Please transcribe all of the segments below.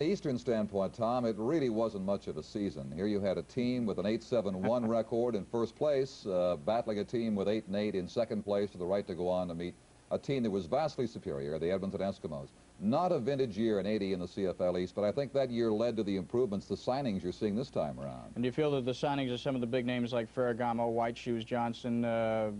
Eastern standpoint, Tom, it really wasn't much of a season. Here you had a team with an 8-7-1 record in first place, uh, battling a team with 8-8 in second place for the right to go on to meet a team that was vastly superior, the Edmonton Eskimos. Not a vintage year in 80 in the CFL East, but I think that year led to the improvements, the signings you're seeing this time around. And do you feel that the signings of some of the big names like Ferragamo, White Shoes, Johnson, uh,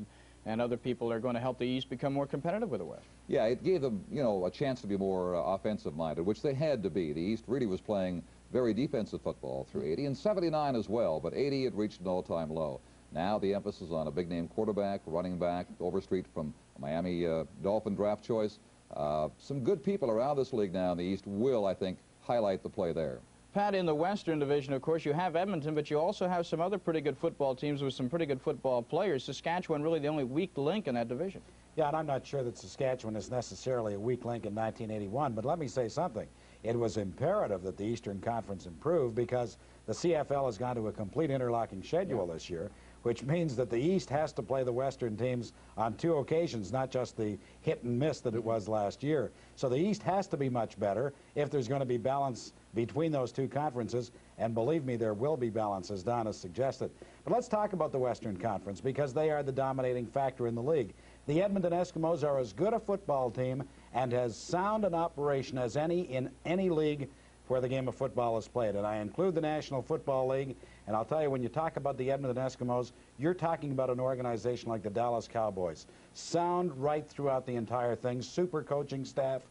and other people are going to help the East become more competitive with the West. Yeah, it gave them, you know, a chance to be more uh, offensive-minded, which they had to be. The East really was playing very defensive football through 80 and 79 as well, but 80 had reached an all-time low. Now the emphasis on a big-name quarterback, running back, Overstreet from Miami uh, Dolphin draft choice. Uh, some good people around this league now in the East will, I think, highlight the play there. Pat, in the Western Division, of course, you have Edmonton, but you also have some other pretty good football teams with some pretty good football players. Saskatchewan really the only weak link in that division. Yeah, and I'm not sure that Saskatchewan is necessarily a weak link in 1981, but let me say something. It was imperative that the Eastern Conference improve because the CFL has gone to a complete interlocking schedule yeah. this year, which means that the East has to play the Western teams on two occasions, not just the hit and miss that it was last year. So the East has to be much better if there's going to be balance between those two conferences, and believe me, there will be balance, as Don has suggested. But let's talk about the Western Conference, because they are the dominating factor in the league. The Edmonton Eskimos are as good a football team and as sound an operation as any in any league where the game of football is played. And I include the National Football League, and I'll tell you, when you talk about the Edmonton Eskimos, you're talking about an organization like the Dallas Cowboys. Sound right throughout the entire thing, super coaching staff,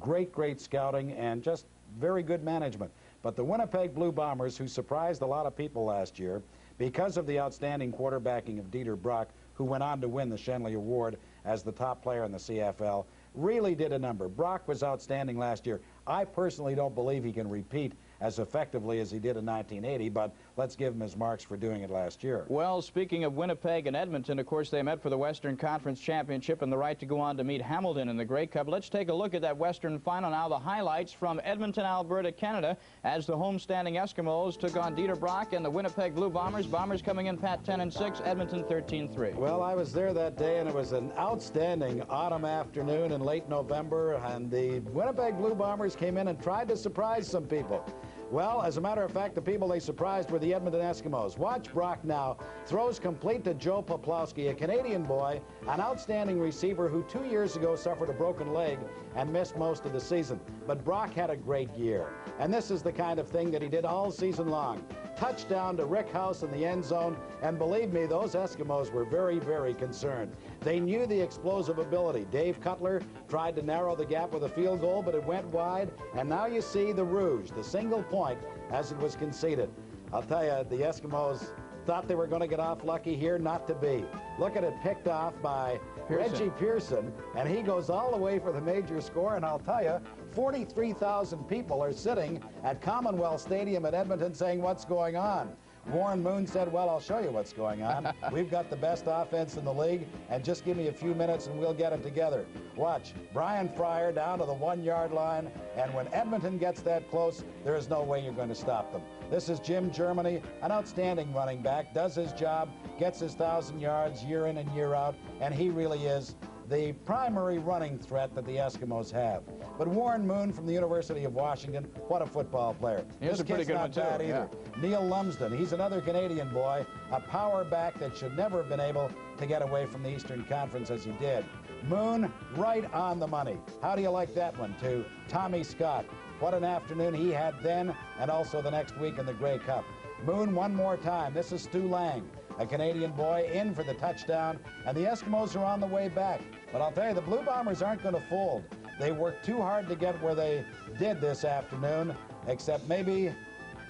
great, great scouting, and just very good management. But the Winnipeg Blue Bombers, who surprised a lot of people last year because of the outstanding quarterbacking of Dieter Brock, who went on to win the Schenley Award as the top player in the CFL, really did a number. Brock was outstanding last year. I personally don't believe he can repeat as effectively as he did in 1980, but let's give him his marks for doing it last year. Well, speaking of Winnipeg and Edmonton, of course, they met for the Western Conference Championship and the right to go on to meet Hamilton in the Grey Cup. Let's take a look at that Western final now. The highlights from Edmonton, Alberta, Canada, as the homestanding Eskimos took on Dieter Brock and the Winnipeg Blue Bombers. Bombers coming in Pat 10 and 6, Edmonton 13-3. Well, I was there that day, and it was an outstanding autumn afternoon in late November, and the Winnipeg Blue Bombers came in and tried to surprise some people. Well, as a matter of fact, the people they surprised were the Edmonton Eskimos. Watch Brock now. Throws complete to Joe Poplawski, a Canadian boy, an outstanding receiver who two years ago suffered a broken leg and missed most of the season. But Brock had a great year. And this is the kind of thing that he did all season long touchdown to Rick House in the end zone, and believe me, those Eskimos were very, very concerned. They knew the explosive ability. Dave Cutler tried to narrow the gap with a field goal, but it went wide, and now you see the rouge, the single point, as it was conceded. I'll tell you, the Eskimos thought they were going to get off lucky here, not to be. Look at it picked off by Pearson. Reggie Pearson, and he goes all the way for the major score, and I'll tell you, 43,000 people are sitting at Commonwealth Stadium in Edmonton saying, what's going on? Warren Moon said, well, I'll show you what's going on. We've got the best offense in the league, and just give me a few minutes and we'll get it together. Watch, Brian Fryer down to the one-yard line, and when Edmonton gets that close, there is no way you're going to stop them. This is Jim Germany, an outstanding running back, does his job, gets his 1,000 yards year in and year out, and he really is the primary running threat that the Eskimos have. But Warren Moon from the University of Washington, what a football player. He's this a pretty good not one bad too. either. Yeah. Neil Lumsden, he's another Canadian boy, a power back that should never have been able to get away from the Eastern Conference as he did. Moon, right on the money. How do you like that one, too? Tommy Scott, what an afternoon he had then and also the next week in the Grey Cup. Moon one more time. This is Stu Lang a Canadian boy, in for the touchdown, and the Eskimos are on the way back. But I'll tell you, the Blue Bombers aren't going to fold. They worked too hard to get where they did this afternoon, except maybe,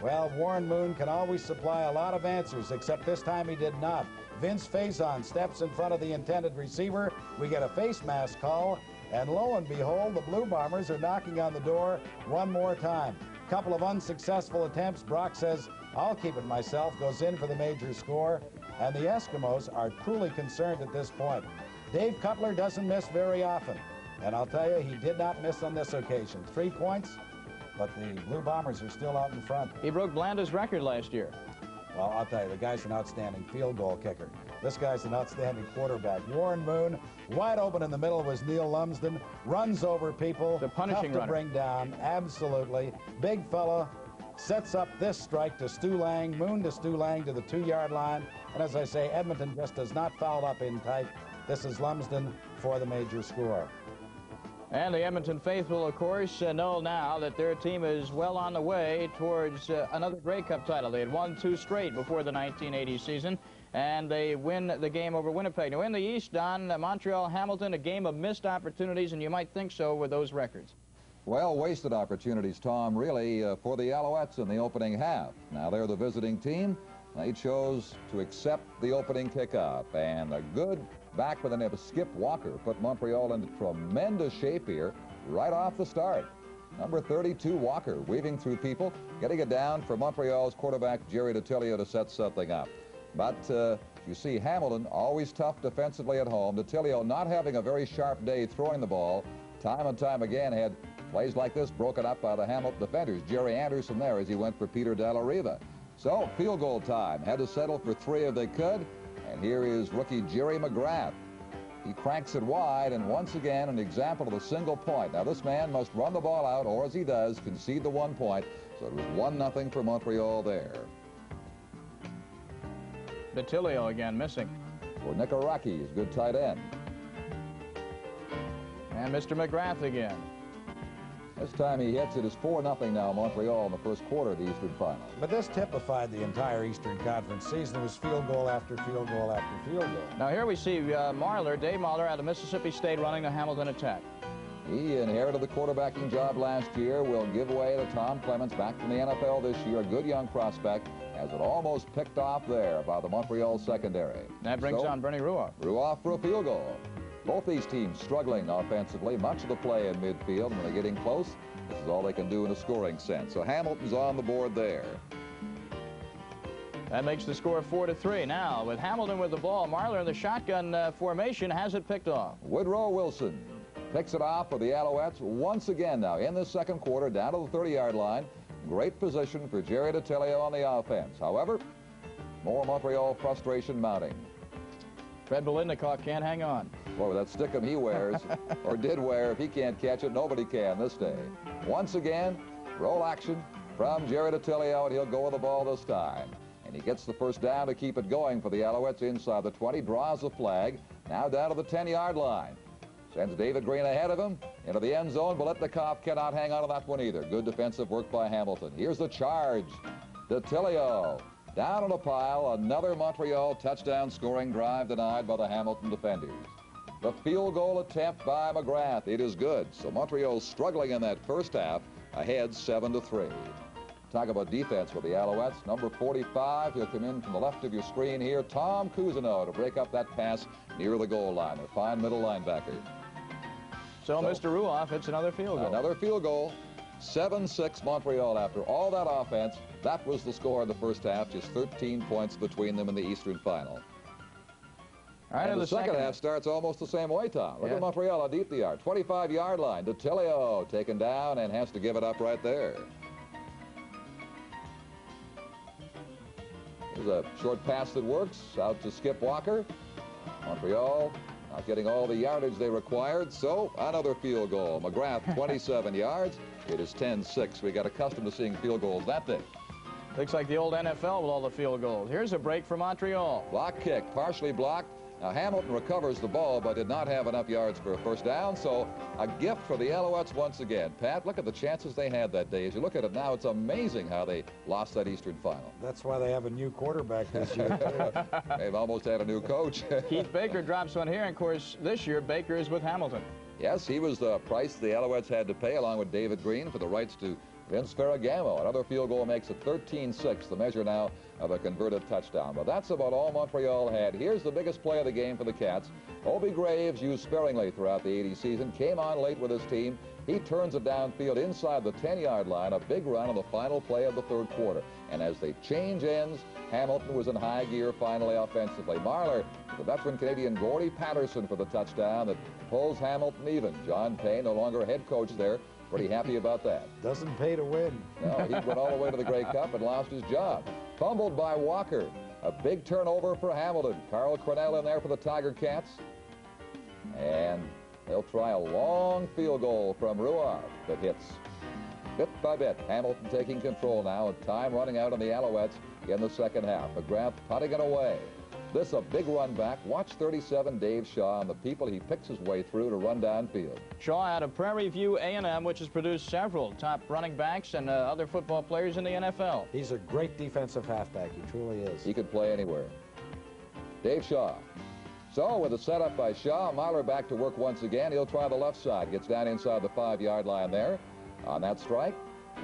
well, Warren Moon can always supply a lot of answers, except this time he did not. Vince Faison steps in front of the intended receiver. We get a face mask call, and lo and behold, the Blue Bombers are knocking on the door one more time. Couple of unsuccessful attempts. Brock says, I'll keep it myself, goes in for the major score and the Eskimos are truly concerned at this point. Dave Cutler doesn't miss very often, and I'll tell you, he did not miss on this occasion. Three points, but the Blue Bombers are still out in front. He broke Blanda's record last year. Well, I'll tell you, the guy's an outstanding field goal kicker. This guy's an outstanding quarterback. Warren Moon, wide open in the middle was Neil Lumsden, runs over people. The punishing tough to runner. bring down, absolutely. Big fella, sets up this strike to Stu Lang, Moon to Stu Lang to the two-yard line. And as I say, Edmonton just does not foul up in tight. This is Lumsden for the major score. And the Edmonton faithful, of course, uh, know now that their team is well on the way towards uh, another Grey Cup title. They had won two straight before the 1980 season, and they win the game over Winnipeg. Now, in the East, Don, uh, Montreal-Hamilton, a game of missed opportunities, and you might think so with those records. Well, wasted opportunities, Tom, really, uh, for the Alouettes in the opening half. Now they're the visiting team. They chose to accept the opening kickoff. And a good back with the name of Skip Walker put Montreal into tremendous shape here right off the start. Number 32, Walker, weaving through people, getting it down for Montreal's quarterback, Jerry Dattilio, to set something up. But uh, you see Hamilton, always tough defensively at home. Dattilio not having a very sharp day throwing the ball. Time and time again had plays like this broken up by the Hamilton defenders. Jerry Anderson there as he went for Peter Dalla Riva. So, field goal time. Had to settle for three if they could. And here is rookie Jerry McGrath. He cranks it wide, and once again, an example of a single point. Now, this man must run the ball out, or as he does, concede the one point. So it was 1-0 for Montreal there. Dattilio again missing. For Nicaraki, his good tight end. And Mr. McGrath again. This time he hits it is 4-0 now Montreal in the first quarter of the Eastern Final. But this typified the entire Eastern Conference season. It was field goal after field goal after field goal. Now here we see uh, Marler, Dave Marler out of Mississippi State running the Hamilton attack. He inherited the quarterbacking job last year, will give way to Tom Clements back from the NFL this year, a good young prospect, has it almost picked off there by the Montreal secondary. That brings So, on Bernie Ruoff. Ruoff for a field goal. Both these teams struggling offensively, much of the play in midfield, and when they're getting close, this is all they can do in a scoring sense. So Hamilton's on the board there. That makes the score 4 to 3. Now, with Hamilton with the ball, Marler in the shotgun uh, formation has it picked off. Woodrow Wilson picks it off for the Alouettes once again now in the second quarter, down to the 30-yard line. Great position for Jerry Dattilio on the offense. However, more Montreal frustration mounting. Fred Biletnikoff can't hang on. Boy, with that stickum he wears, or did wear, if he can't catch it, nobody can this day. Once again, roll action from Jerry Dattilio, and he'll go with the ball this time. And he gets the first down to keep it going for the Alouettes inside the 20, draws the flag, now down to the 10-yard line. Sends David Green ahead of him into the end zone. Biletnikoff cannot hang on to that one either. Good defensive work by Hamilton. Here's the charge. Dattilio down on a pile. Another Montreal touchdown scoring drive denied by the Hamilton defenders. The field goal attempt by McGrath. It is good. So Montreal struggling in that first half, ahead 7 to 3. Talk about defense for the Alouettes. Number 45, he'll come in from the left of your screen here. Tom Cousineau to break up that pass near the goal line. A fine middle linebacker. So, So- Mr. Ruoff hits another field goal. Another field goal. 7-6 Montreal after all that offense. That was the score in the first half. Just 13 points between them in the Eastern Final. All right, and in the, second, half starts almost the same way, Tom. Look Yeah. at Montreal how deep they are. 25-yard line. Dattilio taken down and has to give it up right there. There's a short pass that works out to Skip Walker. Montreal not getting all the yardage they required, so another field goal. McGrath, 27 yards. It is 10-6. We got accustomed to seeing field goals that big. Looks like the old NFL with all the field goals. Here's a break for Montreal. Block kick, partially blocked. Now Hamilton recovers the ball, but did not have enough yards for a first down. So a gift for the Alouettes once again. Pat, look at the chances they had that day. As you look at it now, it's amazing how they lost that Eastern Final. That's why they have a new quarterback this year. They've almost had a new coach. Keith Baker drops one here. And of course, this year, Baker is with Hamilton. Yes, he was the price the Alouettes had to pay, along with David Green, for the rights to Vince Ferragamo. Another field goal makes it 13-6, the measure now of a converted touchdown. But that's about all Montreal had. Here's the biggest play of the game for the Cats. Obie Graves, used sparingly throughout the 80 season, came on late with his team. He turns it downfield inside the 10-yard line, a big run on the final play of the third quarter. And as they change ends, Hamilton was in high gear finally offensively. Marler, the veteran Canadian Gordy Patterson for the touchdown that pulls Hamilton even. John Payne, no longer head coach there, pretty happy about that. Doesn't pay to win. No, he went all the way to the Grey Cup and lost his job. Fumbled by Walker. A big turnover for Hamilton. Carl Cornell in there for the Tiger Cats. And they'll try a long field goal from Ruoff that hits bit by bit. Hamilton taking control now and time running out on the Alouettes in the second half. McGrath putting it away. This a big run back. Watch 37 Dave Shaw and the people he picks his way through to run downfield. Shaw out of Prairie View A&M, which has produced several top running backs and uh, other football players in the NFL. He's a great defensive halfback. He truly is. He could play anywhere. Dave Shaw. So with a setup by Shaw, Marler back to work once again. He'll try the left side. Gets down inside the five-yard line there on that strike.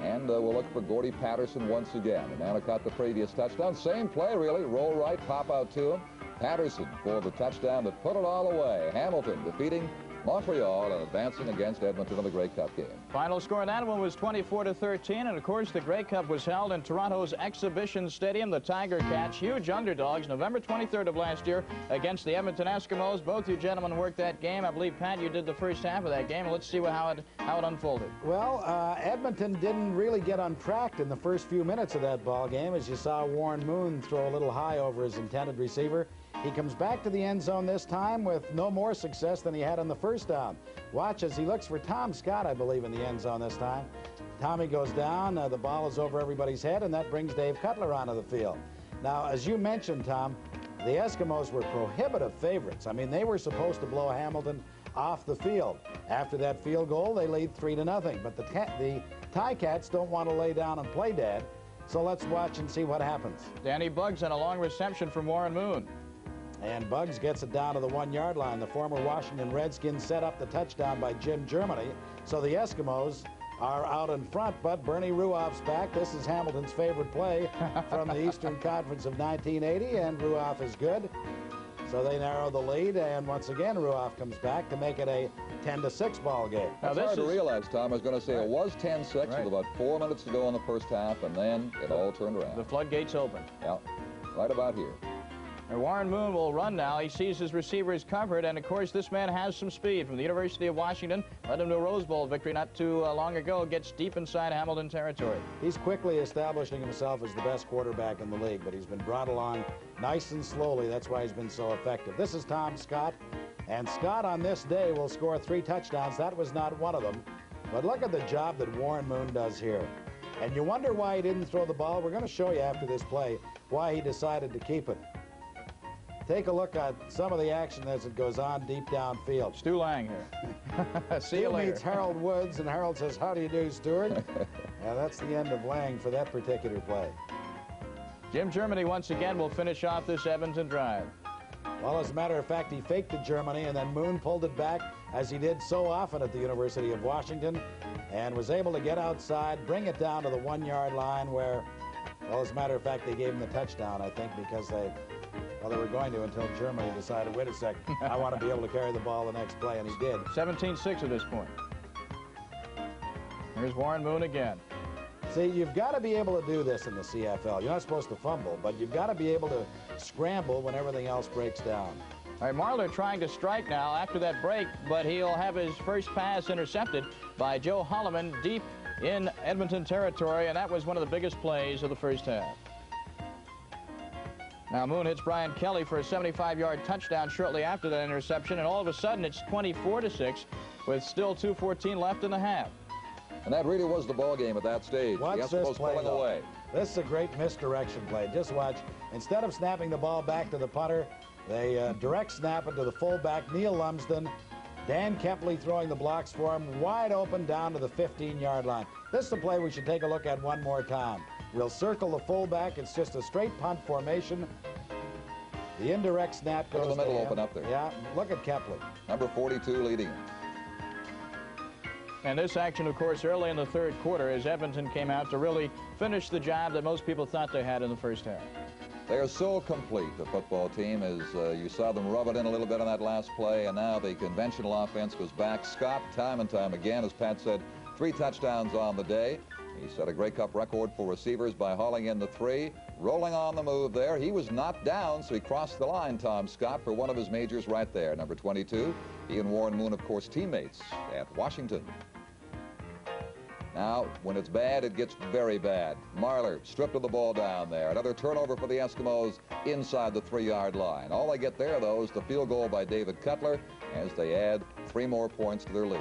And uh, we'll look for Gordy Patterson once again. The man who caught the previous touchdown. Same play, really. Roll right, pop out to him. Patterson for the touchdown that put it all away. Hamilton defeating Montreal and advancing against Edmonton in the Grey Cup game. Final score in that one was 24 to 13, and of course the Grey Cup was held in Toronto's Exhibition Stadium. The Tiger Cats, huge underdogs, November 23rd of last year against the Edmonton Eskimos. Both you gentlemen worked that game. I believe Pat, you did the first half of that game. Let's see how it how it unfolded. Well, uh, Edmonton didn't really get untracked in the first few minutes of that ball game, as you saw Warren Moon throw a little high over his intended receiver. He comes back to the end zone this time with no more success than he had on the first down. Watch as he looks for Tom Scott, I believe, in the end zone this time. Tommy goes down, uh, the ball is over everybody's head, and that brings Dave Cutler onto the field. Now, as you mentioned, Tom, the Eskimos were prohibitive favorites. I mean, they were supposed to blow Hamilton off the field. After that field goal, they lead three to nothing. But the, the Ticats don't want to lay down and play dead. So let's watch and see what happens. Danny Buggs and a long reception from Warren Moon. And Buggs gets it down to the one-yard line. The former Washington Redskins set up the touchdown by Jim Germany. So the Eskimos are out in front, but Bernie Ruoff's back. This is Hamilton's favorite play from the Eastern Conference of 1980, and Ruoff is good. So they narrow the lead, and once again, Ruoff comes back to make it a 10 to 6 ball game. Now, That's hard is... to realize, Tom. I was going to say right. it was 10 6 right. with about four minutes to go in the first half, and then it all turned around. The floodgates open. Yeah, right about here. Warren Moon will run now. He sees his receivers covered, and of course, this man has some speed from the University of Washington. Led him to a Rose Bowl victory not too uh, long ago. Gets deep inside Hamilton territory. He's quickly establishing himself as the best quarterback in the league, but he's been brought along nice and slowly. That's why he's been so effective. This is Tom Scott, and Scott on this day will score three touchdowns. That was not one of them. But look at the job that Warren Moon does here. And you wonder why he didn't throw the ball. We're going to show you after this play why he decided to keep it. Take a look at some of the action as it goes on deep downfield. Stu Lang here. See Stu you later. meets Harold Woods, and Harold says, how do you do, Stuart? yeah, that's the end of Lang for that particular play. Jim Germany once again will finish off this Edmonton drive. Well, as a matter of fact, he faked it Germany, and then Moon pulled it back, as he did so often at the University of Washington, and was able to get outside, bring it down to the one-yard line where, well, as a matter of fact, they gave him the touchdown, I think, because they well, they were going to until Germany decided, wait a second, I want to be able to carry the ball the next play, and he did. 17-6 at this point. Here's Warren Moon again. See, you've got to be able to do this in the CFL. You're not supposed to fumble, but you've got to be able to scramble when everything else breaks down. All right, Marler trying to strike now after that break, but he'll have his first pass intercepted by Joe Hollimon deep in Edmonton territory, and that was one of the biggest plays of the first half. Now Moon hits Brian Kelly for a 75-yard touchdown shortly after that interception, and all of a sudden it's 24 to 6 with still 2.14 left in the half. And that really was the ball game at that stage. Watch the this play, pulling away. This is a great misdirection play. Just watch. Instead of snapping the ball back to the punter, they uh, direct snap it to the fullback, Neil Lumsden. Dan Kepley throwing the blocks for him, wide open down to the 15-yard line. This is a play we should take a look at one more time. We'll circle the fullback. It's just a straight punt formation. The indirect snap goes to the middle open up there. Yeah, look at Kepley. Number 42 leading. And this action, of course, early in the third quarter as Edmonton came out to really finish the job that most people thought they had in the first half. They are so complete, the football team, as uh, you saw them rub it in a little bit on that last play, and now the conventional offense goes back. Scott, time and time again, as Pat said, three touchdowns on the day. He set a Grey Cup record for receivers by hauling in the three, rolling on the move there. He was knocked down, so he crossed the line, Tom Scott, for one of his majors right there, number 22. He and Warren Moon, of course, teammates at Washington. Now, when it's bad, it gets very bad. Marler stripped of the ball down there. Another turnover for the Eskimos inside the three-yard line. All they get there, though, is the field goal by David Cutler as they add three more points to their lead.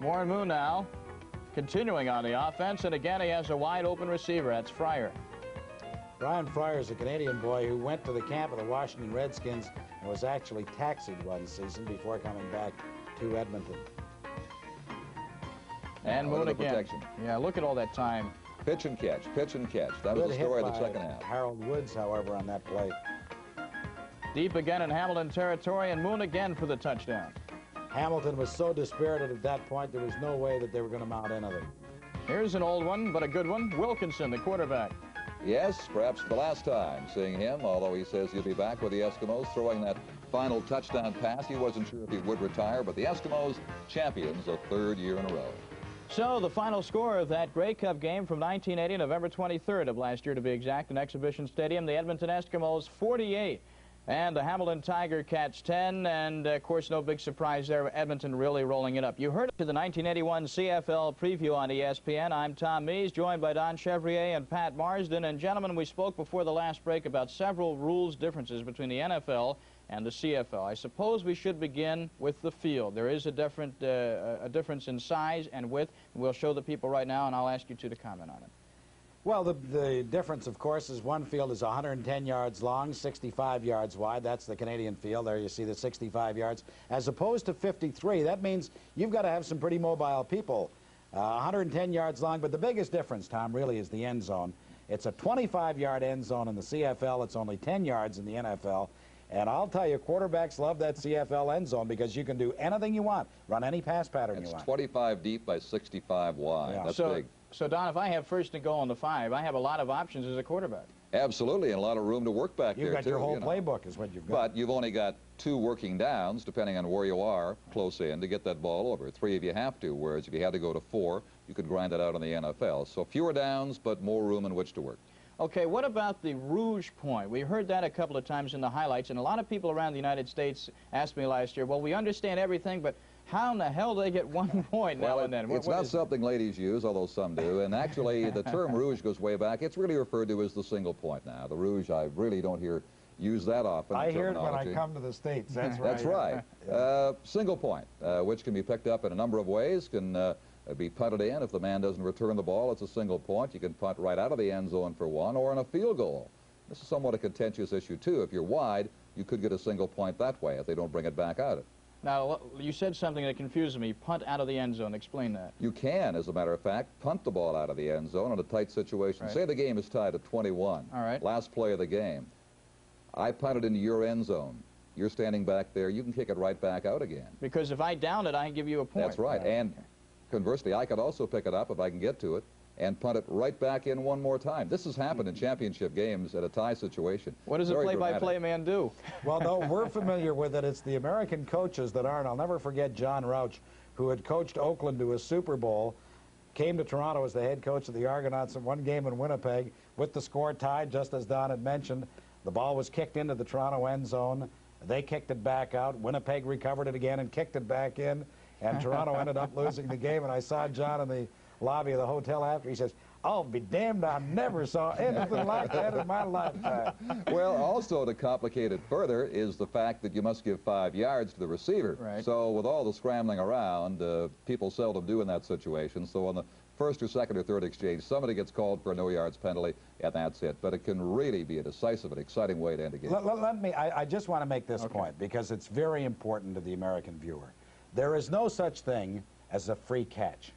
Warren Moon now continuing on the offense, and again he has a wide open receiver. That's Fryer. Brian Fryer is a Canadian boy who went to the camp of the Washington Redskins and was actually taxied one season before coming back to Edmonton. And Moon look at the again. protection. Yeah, look at all that time. Pitch and catch, pitch and catch. That was the story of the second half. Harold Woods, however, on that play. Deep again in Hamilton territory, and Moon again for the touchdown. Hamilton was so dispirited at that point, there was no way that they were going to mount anything. Here's an old one, but a good one. Wilkinson, the quarterback. Yes, perhaps the last time seeing him, although he says he'll be back with the Eskimos throwing that final touchdown pass. He wasn't sure if he would retire, but the Eskimos champions a third year in a row. So the final score of that Grey Cup game from 1980, November 23rd of last year to be exact, in Exhibition Stadium, the Edmonton Eskimos 48. And the Hamilton Tiger Cats 10, and of course, no big surprise there. Edmonton really rolling it up. You heard it to the 1981 CFL preview on ESPN. I'm Tom Mees, joined by Don Chevrier and Pat Marsden. And gentlemen, we spoke before the last break about several rules differences between the NFL and the CFL. I suppose we should begin with the field. There is a different uh, a difference in size and width. We'll show the people right now, and I'll ask you two to comment on it. Well, the, the difference, of course, is one field is 110 yards long, 65 yards wide. That's the Canadian field. There you see the 65 yards. As opposed to 53, that means you've got to have some pretty mobile people. Uh, 110 yards long, but the biggest difference, Tom, really is the end zone. It's a 25-yard end zone in the CFL. It's only 10 yards in the NFL. And I'll tell you, quarterbacks love that CFL end zone because you can do anything you want, run any pass pattern It's you want. 25 deep by 65 wide. Yeah. That's so, big. So Don, if I have first and goal on the five, I have a lot of options as a quarterback. Absolutely, and a lot of room to work back You've there, got too. your whole you know. playbook is what you've got. But you've only got two working downs, depending on where you are, close in, to get that ball over. Three if you have to, whereas if you had to go to four, you could grind it out in the NFL. So fewer downs, but more room in which to work. Okay, what about the Rouge Point? We heard that a couple of times in the highlights, and a lot of people around the United States asked me last year, well, we understand everything, but how in the hell do they get one point now Well, and then? it- What- it's what not is- something ladies use, although some do. And actually, the term rouge goes way back. It's really referred to as the single point now. The rouge, I really don't hear used that often. in I hear it when I terminology. come to the States. That's right. That's right. Uh, single point, uh, which can be picked up in a number of ways, can uh, be punted in. If the man doesn't return the ball, it's a single point. You can punt right out of the end zone for one, or in a field goal. This is somewhat a contentious issue, too. If you're wide, you could get a single point that way if they don't bring it back out. Now, you said something that confused me. Punt out of the end zone. Explain that. You can, as a matter of fact, punt the ball out of the end zone in a tight situation. Right. Say the game is tied at 21. All right. Last play of the game. I punt it into your end zone. You're standing back there. You can kick it right back out again. Because if I down it, I can give you a point. That's right. And conversely, I could also pick it up if I can get to it and punt it right back in one more time. This has happened in championship games at a tie situation. What does a play-by-play dramatic. man do? Well, no, we're familiar with it. It's the American coaches that aren't. I'll never forget John Rauch, who had coached Oakland to a Super Bowl, came to Toronto as the head coach of the Argonauts in one game in Winnipeg with the score tied, just as Don had mentioned. The ball was kicked into the Toronto end zone. They kicked it back out. Winnipeg recovered it again and kicked it back in. And Toronto ended up losing the game. And I saw John in the lobby of the hotel after. He says, I'll be damned, I never saw anything like that in my lifetime. Well, also to complicate it further is the fact that you must give five yards to the receiver. Right. So with all the scrambling around, uh, people seldom do in that situation. So on the first or second or third exchange, somebody gets called for a no yards penalty, and that's it. But it can really be a decisive and exciting way to end a game. Let, let- let me, I, I just want to make this point because it's very important to the American viewer. There is no such thing as a free catch.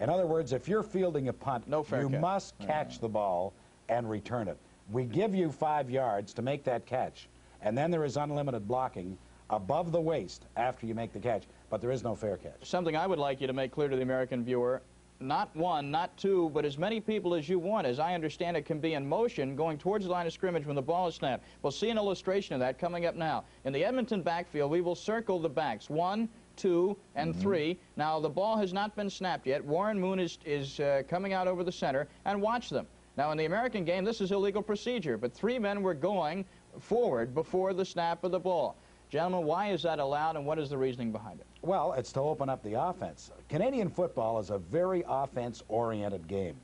In other words, if you're fielding a punt, No fair you catch. must mm-hmm. catch the ball and return it. We give you five yards to make that catch, and then there is unlimited blocking above the waist after you make the catch, but there is no fair catch. Something I would like you to make clear to the American viewer. Not one, not two, but as many people as you want. As I understand it, can be in motion going towards the line of scrimmage when the ball is snapped. We'll see an illustration of that coming up now. In the Edmonton backfield, we will circle the backs. One, two, and three. Now, the ball has not been snapped yet. Warren Moon is, is uh, coming out over the center, and watch them. Now, in the American game, this is illegal procedure, but three men were going forward before the snap of the ball. Gentlemen, why is that allowed and what is the reasoning behind it? Well, it's to open up the offense. Canadian football is a very offense-oriented game.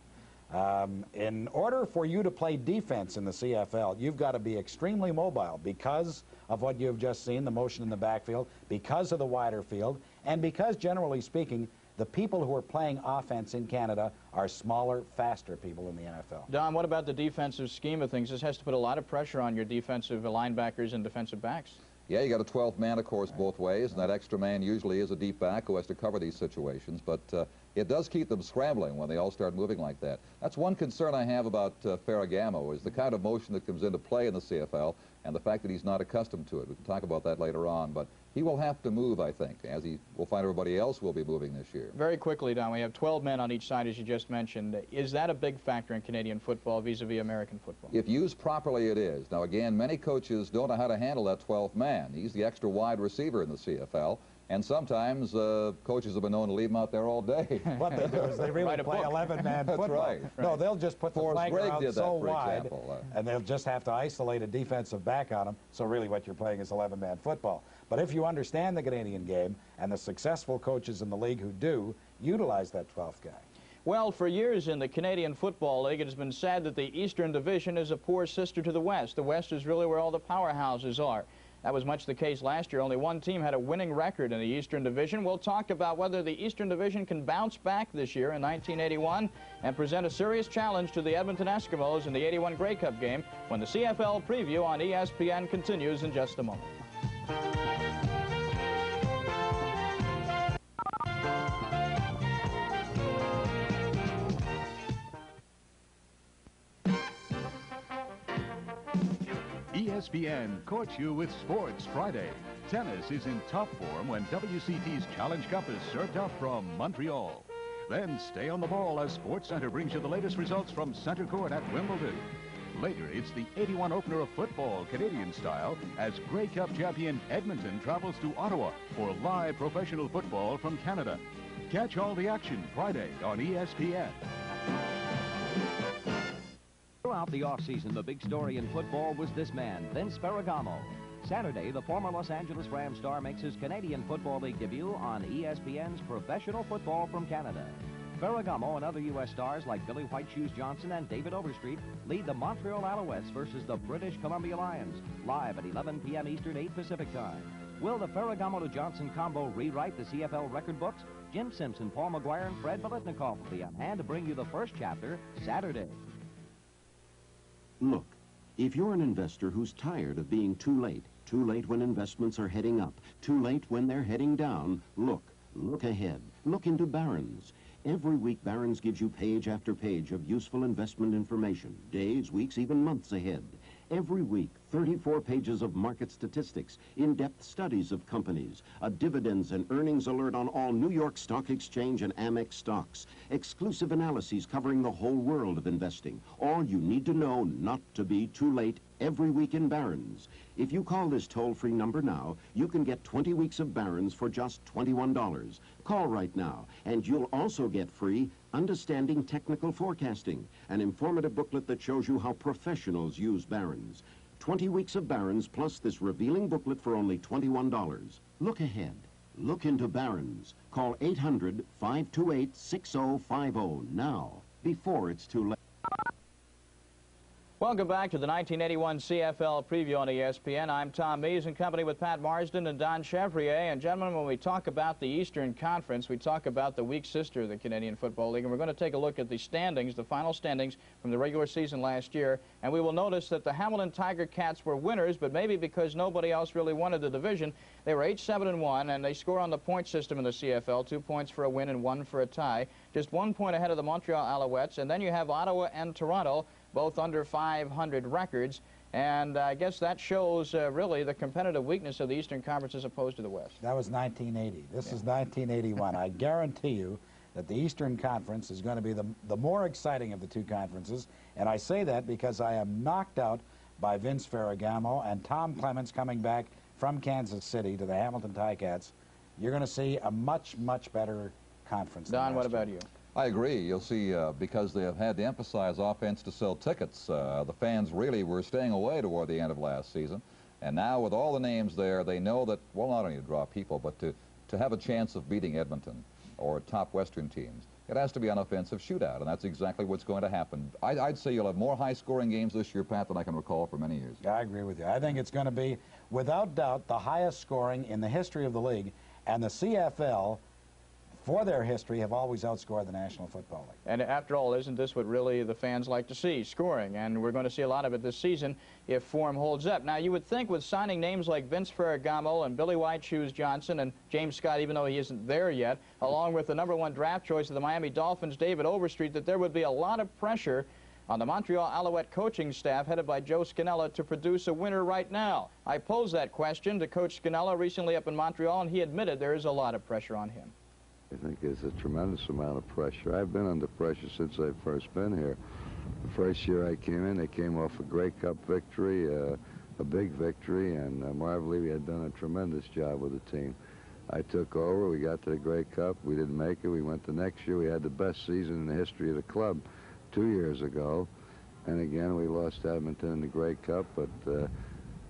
Um, in order for you to play defense in the CFL, you've got to be extremely mobile because of what you've just seen, the motion in the backfield, because of the wider field, and because, generally speaking, the people who are playing offense in Canada are smaller, faster people in the NFL. Don, what about the defensive scheme of things? This has to put a lot of pressure on your defensive linebackers and defensive backs. Yeah, you got a 12 man, of course, both ways, and that extra man usually is a deep back who has to cover these situations, but uh, it does keep them scrambling when they all start moving like that. That's one concern I have about uh, Ferragamo is the kind of motion that comes into play in the CFL and the fact that he's not accustomed to it. We can talk about that later on, but he will have to move, I think, as he will find everybody else will be moving this year. Very quickly, Don, we have 12 men on each side, as you just mentioned. Is that a big factor in Canadian football vis-a-vis -vis American football? If used properly, it is. Now, again, many coaches don't know how to handle that 12th man. He's the extra wide receiver in the CFL. And sometimes uh, coaches have been known to leave them out there all day. what they do is they really play 11-man football. Right, right. No, they'll just put Forrest the flanker Gregg out did so that, wide, example, uh, and they'll just have to isolate a defensive back on them. So really what you're playing is 11-man football. But if you understand the Canadian game, and the successful coaches in the league who do, utilize that 12th guy. Well, for years in the Canadian Football League, it has been said that the Eastern Division is a poor sister to the West. The West is really where all the powerhouses are. That was much the case last year. Only one team had a winning record in the Eastern Division. We'll talk about whether the Eastern Division can bounce back this year in 1981 and present a serious challenge to the Edmonton Eskimos in the 81 Grey Cup game when the CFL preview on ESPN continues in just a moment. ESPN courts you with Sports Friday. Tennis is in top form when WCT's Challenge Cup is served up from Montreal. Then stay on the ball as Sports Center brings you the latest results from Center Court at Wimbledon. Later, it's the 81 opener of football, Canadian style, as Grey Cup champion Edmonton travels to Ottawa for live professional football from Canada. Catch all the action Friday on ESPN. Throughout the offseason, the big story in football was this man, Vince Ferragamo. Saturday, the former Los Angeles Rams star makes his Canadian Football League debut on ESPN's Professional Football from Canada. Ferragamo and other U.S. stars like Billy White Shoes Johnson and David Overstreet lead the Montreal Alouettes versus the British Columbia Lions, live at 11 p.m. Eastern, 8 Pacific time. Will the Ferragamo to Johnson combo rewrite the CFL record books? Jim Simpson, Paul McGuire, and Fred Biletnikoff will be on hand to bring you the first chapter Saturday. Look, if you're an investor who's tired of being too late, too late when investments are heading up, too late when they're heading down, look, look ahead. Look into Barron's. Every week, Barron's gives you page after page of useful investment information, days, weeks, even months ahead. Every week, 34 pages of market statistics, in-depth studies of companies, a dividends and earnings alert on all New York Stock Exchange and Amex stocks, exclusive analyses covering the whole world of investing. All you need to know not to be too late every week in Barron's. If you call this toll-free number now, you can get 20 weeks of Barron's for just $21. Call right now, and you'll also get free Understanding Technical Forecasting, an informative booklet that shows you how professionals use Barron's. 20 weeks of Barron's plus this revealing booklet for only $21. Look ahead. Look into Barron's. Call 800-528-6050 now, before it's too late. Welcome back to the 1981 CFL preview on ESPN. I'm Tom Mees in company with Pat Marsden and Don Chevrier. And gentlemen, when we talk about the Eastern Conference, we talk about the weak sister of the Canadian Football League. And we're going to take a look at the standings, the final standings from the regular season last year. And we will notice that the Hamilton Tiger Cats were winners, but maybe because nobody else really wanted the division, they were 8-7 and 1, and they score on the point system in the CFL, two points for a win and one for a tie. Just one point ahead of the Montreal Alouettes. And then you have Ottawa and Toronto both under 500 records. And I guess that shows uh, really the competitive weakness of the Eastern Conference as opposed to the West. That was 1980. This yeah. is 1981. I guarantee you that the Eastern Conference is going to be the, the more exciting of the two conferences. And I say that because I am knocked out by Vince Ferragamo and Tom Clements coming back from Kansas City to the Hamilton Ticats. You're going to see a much, much better conference. Don, what about you? I agree. You'll see, uh, because they have had to emphasize offense to sell tickets, uh, the fans really were staying away toward the end of last season. And now with all the names there, they know that, well, not only to draw people, but to, to have a chance of beating Edmonton or top Western teams, it has to be an offensive shootout, and that's exactly what's going to happen. I, would say you'll have more high-scoring games this year, Pat, than I can recall for many years. I agree with you. I think it's going to be, without doubt, the highest scoring in the history of the league, and the CFL for their history, have always outscored the National Football League. And after all, isn't this what really the fans like to see, scoring? And we're going to see a lot of it this season if form holds up. Now, you would think with signing names like Vince Ferragamo and Billy White Shoes Johnson and James Scott, even though he isn't there yet, along with the number one draft choice of the Miami Dolphins, David Overstreet, that there would be a lot of pressure on the Montreal Alouette coaching staff headed by Joe Scannella to produce a winner right now. I posed that question to Coach Scannella recently up in Montreal, and he admitted there is a lot of pressure on him. I think there's a tremendous amount of pressure. I've been under pressure since I've first been here. The first year I came in, they came off a Grey Cup victory, uh, a big victory, and uh, Marv Levy had done a tremendous job with the team. I took over, we got to the Grey Cup, we didn't make it, we went the next year, we had the best season in the history of the club two years ago, and again we lost Edmonton in the Grey Cup, but uh,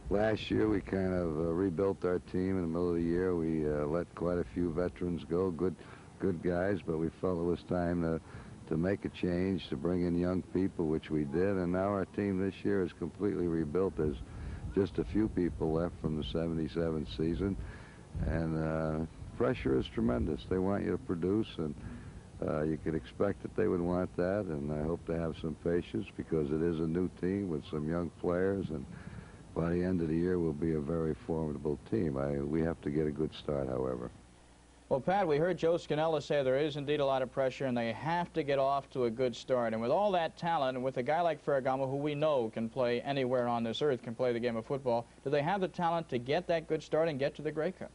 Last year, we kind of uh, rebuilt our team in the middle of the year. We uh, let quite a few veterans go, good, good guys, but we felt it was time to, to make a change, to bring in young people, which we did. And now our team this year is completely rebuilt. There's just a few people left from the 77 season, and uh, pressure is tremendous. They want you to produce, and uh, you could expect that they would want that. And I hope to have some patience because it is a new team with some young players and by the end of the year, we'll be a very formidable team. I, we have to get a good start, however. Well, Pat, we heard Joe Scannella say there is indeed a lot of pressure, and they have to get off to a good start. And with all that talent, and with a guy like Ferragamo, who we know can play anywhere on this earth, can play the game of football, do they have the talent to get that good start and get to the Grey Cup?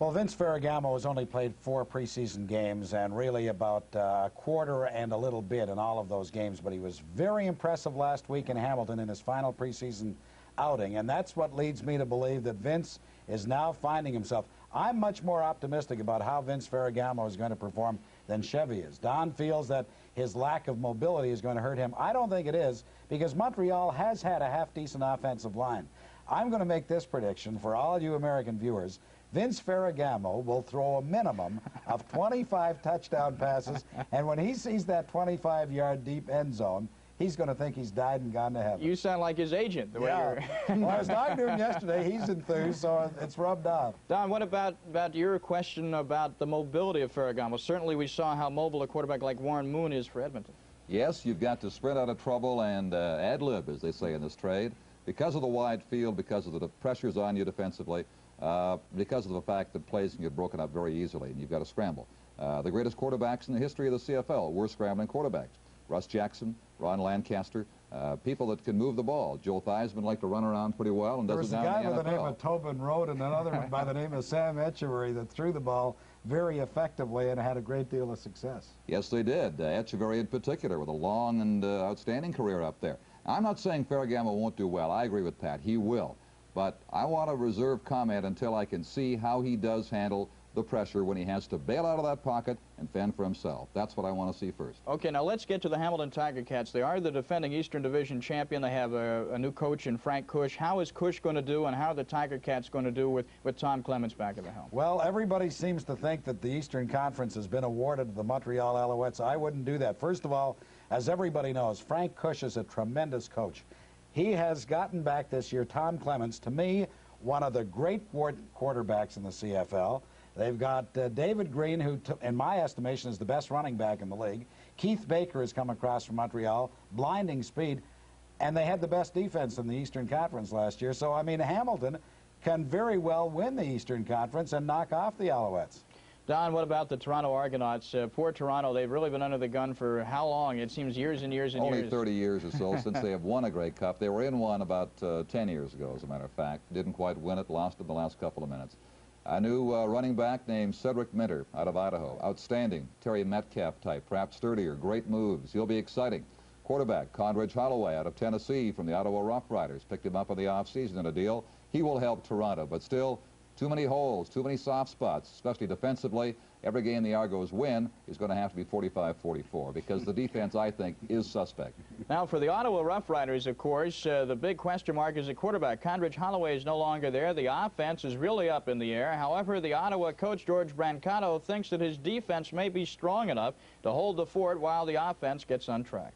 Well, Vince Ferragamo has only played four preseason games and really about uh, a quarter and a little bit in all of those games, but he was very impressive last week in Hamilton in his final preseason outing. And that's what leads me to believe that Vince is now finding himself. I'm much more optimistic about how Vince Ferragamo is going to perform than Chevy is. Don feels that his lack of mobility is going to hurt him. I don't think it is because Montreal has had a half-decent offensive line. I'm going to make this prediction for all you American viewers. Vince Ferragamo will throw a minimum of 25 touchdown passes, and when he sees that 25-yard deep end zone, he's going to think he's died and gone to heaven. You sound like his agent, the yeah. way you're... well, I was talking to him yesterday. He's enthused, so it's rubbed off. Don, what about, about your question about the mobility of Ferragamo? Well, certainly we saw how mobile a quarterback like Warren Moon is for Edmonton. Yes, you've got to sprint out of trouble and uh, ad-lib, as they say in this trade. Because of the wide field, because of the pressures on you defensively, uh, because of the fact that plays can get broken up very easily, and you've got to scramble. Uh, the greatest quarterbacks in the history of the CFL were scrambling quarterbacks. Russ Jackson, Ron Lancaster, uh, people that can move the ball. Joe Theismann liked to run around pretty well and does it down guy in the by NFL. the name of Tobin Rote and another one by the name of Sam Etcheverry that threw the ball very effectively and had a great deal of success. Yes, they did. Uh, Etcheverry in particular with a long and uh, outstanding career up there. I'm not saying Ferragamo won't do well. I agree with Pat. He will. But I want to reserve comment until I can see how he does handle the pressure when he has to bail out of that pocket and fend for himself. That's what I want to see first. Okay, now let's get to the Hamilton Tiger Cats. They are the defending Eastern Division champion. They have a, a new coach in Frank Kush. How is Kush going to do, and how are the Tiger Cats going to do with, with Tom Clements back at the helm? Well, everybody seems to think that the Eastern Conference has been awarded to the Montreal Alouettes. I wouldn't do that. First of all, as everybody knows, Frank Kush is a tremendous coach. He has gotten back this year Tom Clements, to me, one of the great quarterbacks in the CFL. They've got uh, David Green, who, in my estimation, is the best running back in the league. Keith Baker has come across from Montreal, blinding speed, and they had the best defense in the Eastern Conference last year. So, I mean, Hamilton can very well win the Eastern Conference and knock off the Alouettes. Don, what about the Toronto Argonauts? Uh, poor Toronto, they've really been under the gun for how long? It seems years and years and Only years. Only 30 years or so since they have won a Grey Cup. They were in one about uh, 10 years ago, as a matter of fact. Didn't quite win it, lost in the last couple of minutes. A new uh, running back named Cedric Minter out of Idaho. Outstanding. Terry Metcalf type, perhaps sturdier. Great moves. He'll be exciting. Quarterback, Condredge Holloway out of Tennessee from the Ottawa Rough Riders. Picked him up in the offseason in a deal. He will help Toronto, but still, Too many holes, too many soft spots, especially defensively. Every game the Argos win is going to have to be 45-44 because the defense, I think, is suspect. Now, for the Ottawa Rough Riders, of course, uh, the big question mark is at quarterback. Condredge Holloway is no longer there. The offense is really up in the air. However, the Ottawa coach, George Brancato, thinks that his defense may be strong enough to hold the fort while the offense gets untracked.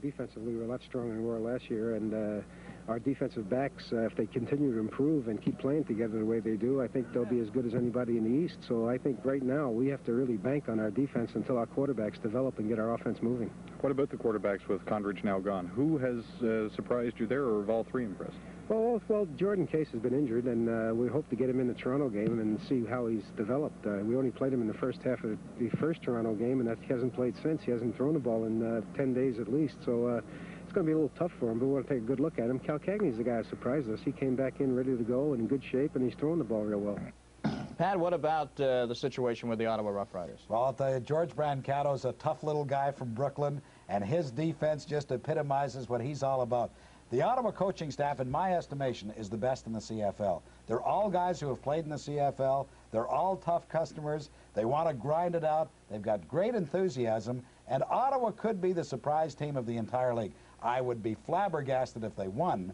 Defensively, we were a lot stronger than we were last year, and uh, our defensive backs, uh, if they continue to improve and keep playing together the way they do, I think they'll be as good as anybody in the East. So I think right now we have to really bank on our defense until our quarterbacks develop and get our offense moving. What about the quarterbacks with Condredge now gone? Who has uh, surprised you there, or have all three impressed? Well, well, Jordan Case has been injured, and uh, we hope to get him in the Toronto game and see how he's developed. Uh, we only played him in the first half of the first Toronto game, and that he hasn't played since. He hasn't thrown the ball in uh, 10 days at least. So uh, it's going to be a little tough for him, but we want to take a good look at him. Cal Cagney's the guy who surprised us. He came back in ready to go and in good shape, and he's throwing the ball real well. Pat, what about uh, the situation with the Ottawa Rough Riders? Well, I'll tell George Brancato's a tough little guy from Brooklyn, and his defense just epitomizes what he's all about. The Ottawa coaching staff, in my estimation, is the best in the CFL. They're all guys who have played in the CFL. They're all tough customers. They want to grind it out. They've got great enthusiasm, and Ottawa could be the surprise team of the entire league. I would be flabbergasted if they won,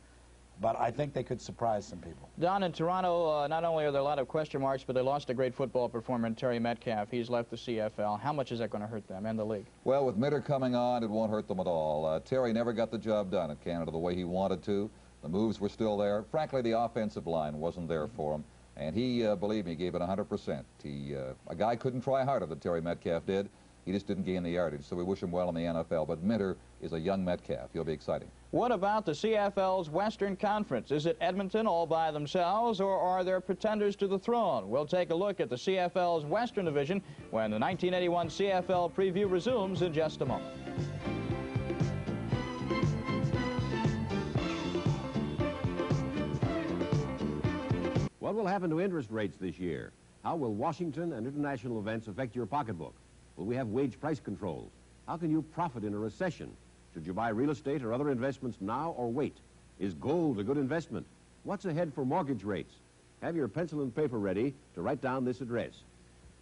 but I think they could surprise some people. Don, in Toronto, uh, not only are there a lot of question marks, but they lost a great football performer in Terry Metcalf. He's left the CFL. How much is that going to hurt them and the league? Well, with Minter coming on, it won't hurt them at all. Uh, Terry never got the job done in Canada the way he wanted to. The moves were still there. Frankly, the offensive line wasn't there for him. And he, uh, believe me, gave it 100%. He, uh, a guy couldn't try harder than Terry Metcalf did. He just didn't gain the yardage, so we wish him well in the NFL. But Minter is a young Metcalf. He'll be exciting. What about the CFL's Western Conference? Is it Edmonton all by themselves, or are there pretenders to the throne? We'll take a look at the CFL's Western Division when the 1981 CFL preview resumes in just a moment. What will happen to interest rates this year? How will Washington and international events affect your pocketbook? Will we have wage price controls? How can you profit in a recession? Should you buy real estate or other investments now or wait? Is gold a good investment? What's ahead for mortgage rates? Have your pencil and paper ready to write down this address.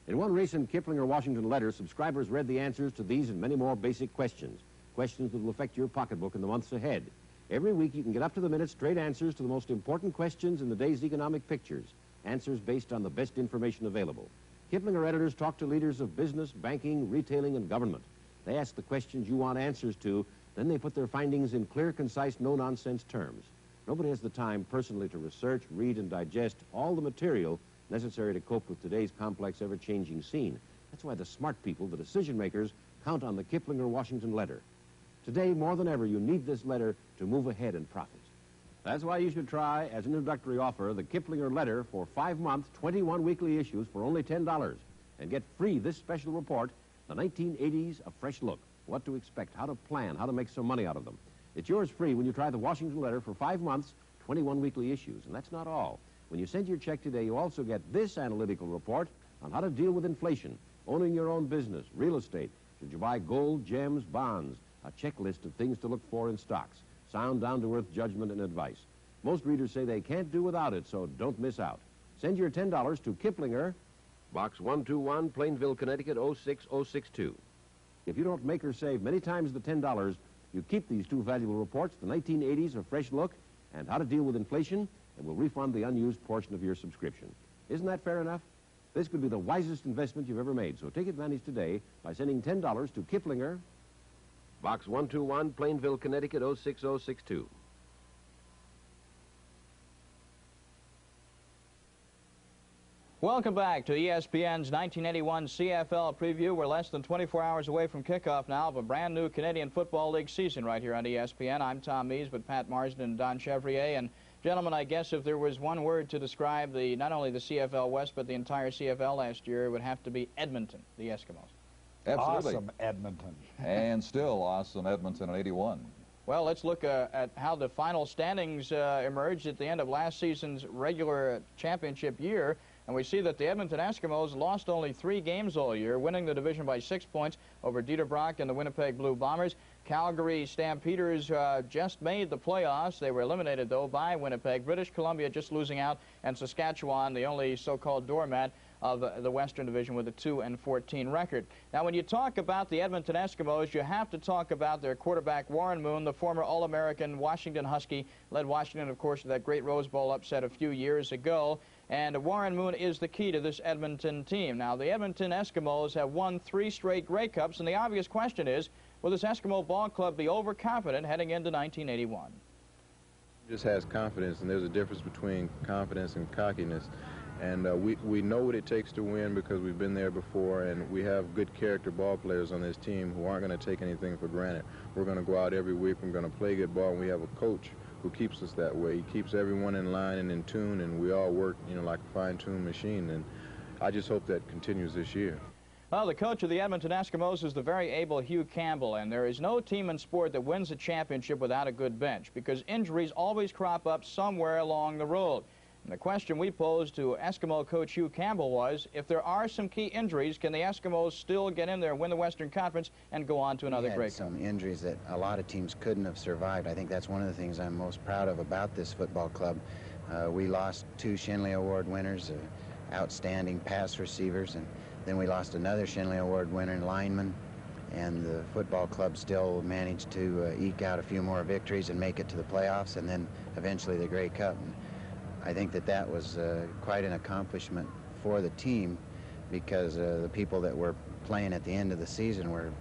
In one recent Kiplinger Washington letter, subscribers read the answers to these and many more basic questions. Questions that will affect your pocketbook in the months ahead. Every week you can get up to the minute straight answers to the most important questions in the day's economic pictures. Answers based on the best information available. Kiplinger editors talk to leaders of business, banking, retailing, and government. They ask the questions you want answers to, then they put their findings in clear, concise, no-nonsense terms. Nobody has the time personally to research, read, and digest all the material necessary to cope with today's complex, ever-changing scene. That's why the smart people, the decision makers, count on the Kiplinger Washington letter. Today, more than ever, you need this letter to move ahead and profit. That's why you should try, as an introductory offer, the Kiplinger letter for five months, 21 weekly issues for only $10. And get free this special report, The 1980s A Fresh Look. What to expect, how to plan, how to make some money out of them. It's yours free when you try the Washington letter for five months, 21 weekly issues. And that's not all. When you send your check today, you also get this analytical report on how to deal with inflation, owning your own business, real estate, should you buy gold, gems, bonds, a checklist of things to look for in stocks sound, down-to-earth judgment and advice. Most readers say they can't do without it, so don't miss out. Send your $10 to Kiplinger, Box 121, Plainville, Connecticut 06062. If you don't make or save many times the $10, you keep these two valuable reports, the 1980s, A Fresh Look, and How to Deal with Inflation, and we'll refund the unused portion of your subscription. Isn't that fair enough? This could be the wisest investment you've ever made, so take advantage today by sending $10 to Kiplinger, Box 121, Plainville, Connecticut 06062. Welcome back to ESPN's 1981 CFL preview. We're less than 24 hours away from kickoff now of a brand new Canadian Football League season right here on ESPN. I'm Tom Mees with Pat Marsden and Don Chevrier. And gentlemen, I guess if there was one word to describe the not only the CFL West but the entire CFL last year, it would have to be Edmonton, the Eskimos. Absolutely. Awesome, Edmonton. and still awesome Edmonton in 81. Well, let's look uh, at how the final standings uh, emerged at the end of last season's regular championship year. And we see that the Edmonton Eskimos lost only three games all year, winning the division by six points over Dieter Brock and the Winnipeg Blue Bombers. Calgary Stampeders uh, just made the playoffs. They were eliminated, though, by Winnipeg. British Columbia just losing out, and Saskatchewan, the only so-called doormat, of uh, the Western Division with a 2 and 14 record. Now, when you talk about the Edmonton Eskimos, you have to talk about their quarterback Warren Moon, the former All-American Washington Husky, led Washington, of course, to that great Rose Bowl upset a few years ago. And Warren Moon is the key to this Edmonton team. Now, the Edmonton Eskimos have won three straight Grey Cups, and the obvious question is, will this Eskimo ball club be overconfident heading into 1981? Just has confidence, and there's a difference between confidence and cockiness. And uh, we, we know what it takes to win because we've been there before, and we have good character ball players on this team who aren't going to take anything for granted. We're going to go out every week, we're going to play good ball, and we have a coach who keeps us that way. He keeps everyone in line and in tune, and we all work, you know, like a fine-tuned machine. And I just hope that continues this year. Well, the coach of the Edmonton Eskimos is the very able Hugh Campbell, and there is no team in sport that wins a championship without a good bench because injuries always crop up somewhere along the road. And the question we posed to Eskimo coach Hugh Campbell was, if there are some key injuries, can the Eskimos still get in there, win the Western Conference, and go on to another great some injuries that a lot of teams couldn't have survived. I think that's one of the things I'm most proud of about this football club. Uh, we lost two Schenley Award winners, uh, outstanding pass receivers, and then we lost another Schenley Award winner lineman, and the football club still managed to uh, eke out a few more victories and make it to the playoffs, and then eventually the Grey Cup. And I think that that was uh, quite an accomplishment for the team because uh, the people that were playing at the end of the season were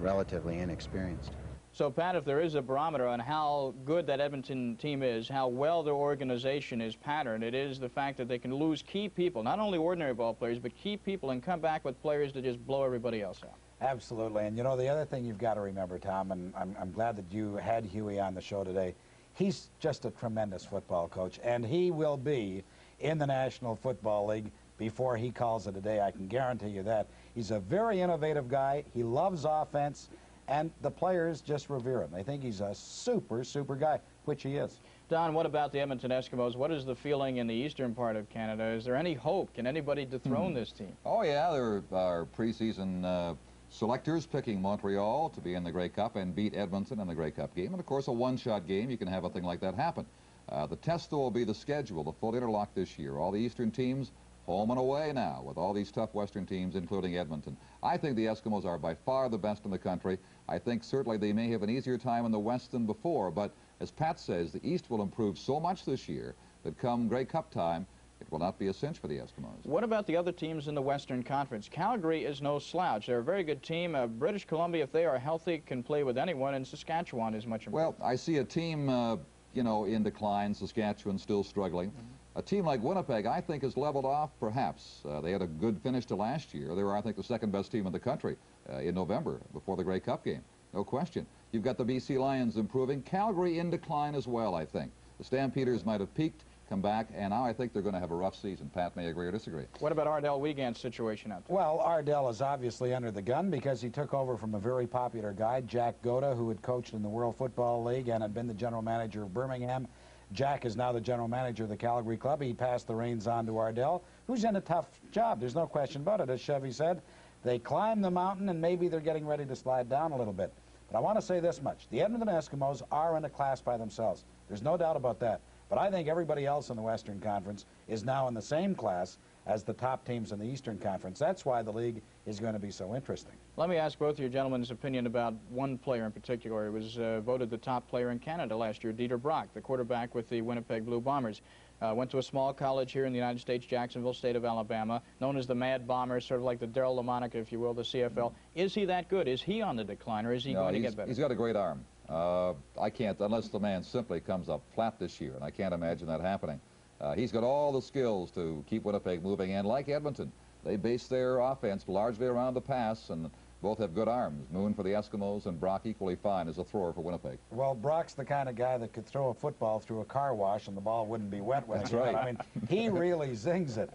relatively inexperienced. So, Pat, if there is a barometer on how good that Edmonton team is, how well their organization is patterned, it is the fact that they can lose key people, not only ordinary ball players, but key people, and come back with players to just blow everybody else out. Absolutely. And, you know, the other thing you've got to remember, Tom, and I'm, I'm glad that you had Huey on the show today, he's just a tremendous football coach, and he will be in the National Football League before he calls it a day. I can guarantee you that. He's a very innovative guy. He loves offense, and the players just revere him. They think he's a super, super guy, which he is. Don, what about the Edmonton Eskimos? What is the feeling in the eastern part of Canada? Is there any hope? Can anybody dethrone hmm. this team? Oh, yeah. There are preseason uh, Selectors picking Montreal to be in the Grey Cup and beat Edmonton in the Grey Cup game. And, of course, a one-shot game, you can have a thing like that happen. Uh, the test, though, will be the schedule, the full interlock this year. All the Eastern teams home and away now with all these tough Western teams, including Edmonton. I think the Eskimos are by far the best in the country. I think certainly they may have an easier time in the West than before, but as Pat says, the East will improve so much this year that come Grey Cup time, it will not be a cinch for the Eskimos. What about the other teams in the Western Conference? Calgary is no slouch. They're a very good team. Uh, British Columbia, if they are healthy, can play with anyone, and Saskatchewan is much improved. Well, I see a team, uh, you know, in decline. Saskatchewan still struggling. Mm -hmm. A team like Winnipeg, I think, has leveled off, perhaps. Uh, they had a good finish to last year. They were, I think, the second best team in the country uh, in November before the Grey Cup game. No question. You've got the BC Lions improving. Calgary in decline as well, I think. The Stampeders might have peaked come back, and now I think they're going to have a rough season. Pat may agree or disagree. What about Ardell Wiegandt's situation out there? Well, Ardell is obviously under the gun because he took over from a very popular guy, Jack Gotta, who had coached in the World Football League and had been the general manager of Birmingham. Jack is now the general manager of the Calgary Club. He passed the reins on to Ardell, who's in a tough job. There's no question about it. As Chevy said, they climb the mountain and maybe they're getting ready to slide down a little bit. But I want to say this much. The Edmonton Eskimos are in a class by themselves. There's no doubt about that. But I think everybody else in the Western Conference is now in the same class as the top teams in the Eastern Conference. That's why the league is going to be so interesting. Let me ask both of you gentlemen's opinion about one player in particular. He was uh, voted the top player in Canada last year, Dieter Brock, the quarterback with the Winnipeg Blue Bombers. Uh, went to a small college here in the United States, Jacksonville, state of Alabama, known as the Mad Bomber, sort of like the Daryle Lamonica, if you will, the CFL. Is he that good? Is he on the decline, or is he no, going to get better? He's got a great arm. Uh, I can't, unless the man simply comes up flat this year, and I can't imagine that happening. Uh, he's got all the skills to keep Winnipeg moving, and like Edmonton, they base their offense largely around the pass, and both have good arms. Moon for the Eskimos and Brock equally fine as a thrower for Winnipeg. Well, Brock's the kind of guy that could throw a football through a car wash and the ball wouldn't be wet with That's it. right. I mean, he really zings it.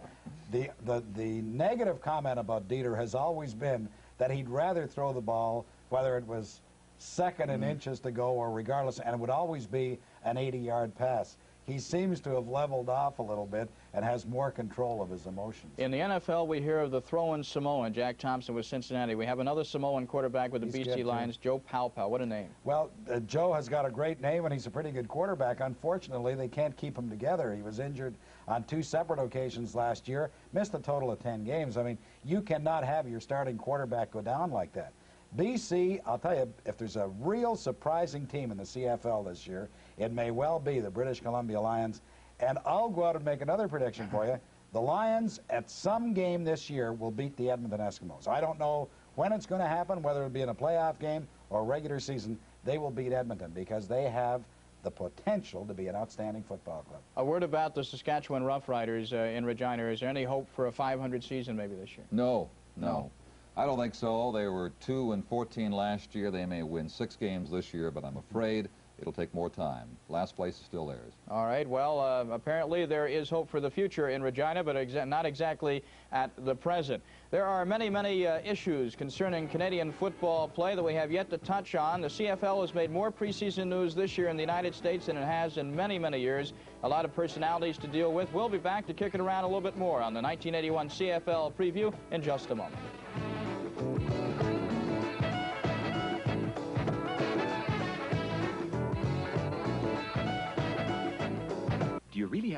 The, the, the negative comment about Dieter has always been that he'd rather throw the ball, whether it was second and mm -hmm. inches to go or regardless, and it would always be an 80-yard pass. he seems to have leveled off a little bit and has more control of his emotions. In the NFL, we hear of the throw-in Samoan, Jack Thompson with Cincinnati. We have another Samoan quarterback with the He's BC Lions, Joe Paopao. What a name. Well, uh, Joe has got a great name and he's a pretty good quarterback. Unfortunately, they can't keep him together. He was injured on two separate occasions last year, missed a total of 10 games. I mean, you cannot have your starting quarterback go down like that. BC, I'll tell you, if there's a real surprising team in the CFL this year, it may well be the British Columbia Lions. And I'll go out and make another prediction for you. The Lions, at some game this year, will beat the Edmonton Eskimos. I don't know when it's going to happen, whether it'll be in a playoff game or regular season. They will beat Edmonton because they have the potential to be an outstanding football club. A word about the Saskatchewan Roughriders uh, in Regina. Is there any hope for a 500 season maybe this year? No, no. I don't think so. They were 2 and 14 last year. They may win six games this year, but I'm afraid it'll take more time. Last place is still theirs. All right. Well, uh, apparently there is hope for the future in Regina, but exa not exactly at the present. There are many, many uh, issues concerning Canadian football play that we have yet to touch on. The CFL has made more preseason news this year in the United States than it has in many, many years. A lot of personalities to deal with. We'll be back to kick it around a little bit more on the 1981 CFL preview in just a moment.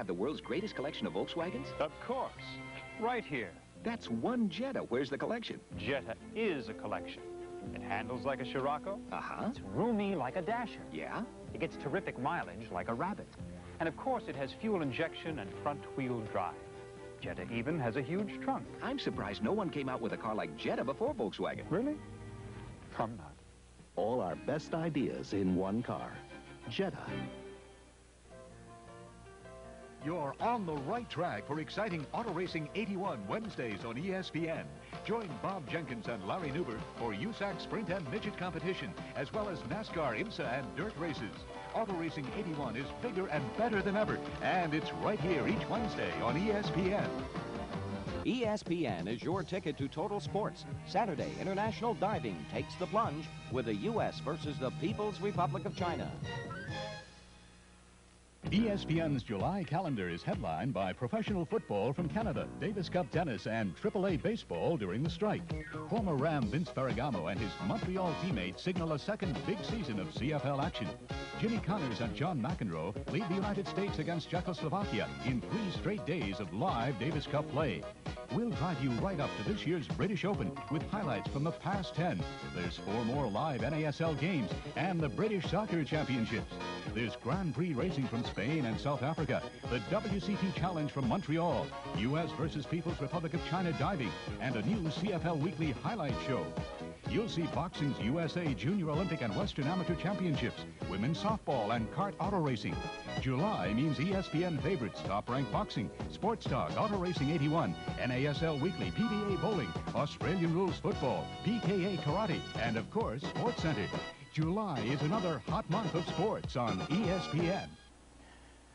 Have the world's greatest collection of Volkswagens? Of course. Right here. That's one Jetta. Where's the collection? Jetta is a collection. It handles like a Scirocco. Uh-huh. It's roomy like a Dasher. Yeah? It gets terrific mileage like a Rabbit. And of course, it has fuel injection and front-wheel drive. Jetta even has a huge trunk. I'm surprised no one came out with a car like Jetta before Volkswagen. Really? I'm not. All our best ideas in one car. Jetta. You're on the right track for exciting Auto Racing 81 Wednesdays on ESPN. Join Bob Jenkins and Larry Nuber for USAC Sprint and Midget competition, as well as NASCAR IMSA and dirt races. Auto Racing 81 is bigger and better than ever, and it's right here each Wednesday on ESPN. ESPN is your ticket to total sports. Saturday, international diving takes the plunge with the U.S. versus the People's Republic of China. ESPN's July calendar is headlined by professional football from Canada, Davis Cup tennis, and AAA baseball during the strike. Former Ram Vince Ferragamo and his Montreal teammates signal a second big season of CFL action. Jimmy Connors and John McEnroe lead the United States against Czechoslovakia in three straight days of live Davis Cup play. We'll drive you right up to this year's British Open with highlights from the past 10. There's four more live NASL games and the British Soccer Championships. There's Grand Prix racing from Spain and South Africa, the WCT Challenge from Montreal, U.S. versus People's Republic of China diving, and a new CFL Weekly highlight show. You'll see boxing's USA Junior Olympic and Western Amateur Championships, women's softball, and kart auto racing. July means ESPN favorites, top ranked boxing, sports talk, auto racing 81, NASL Weekly, PBA bowling, Australian rules football, PKA karate, and of course, Sports Center. July is another hot month of sports on ESPN.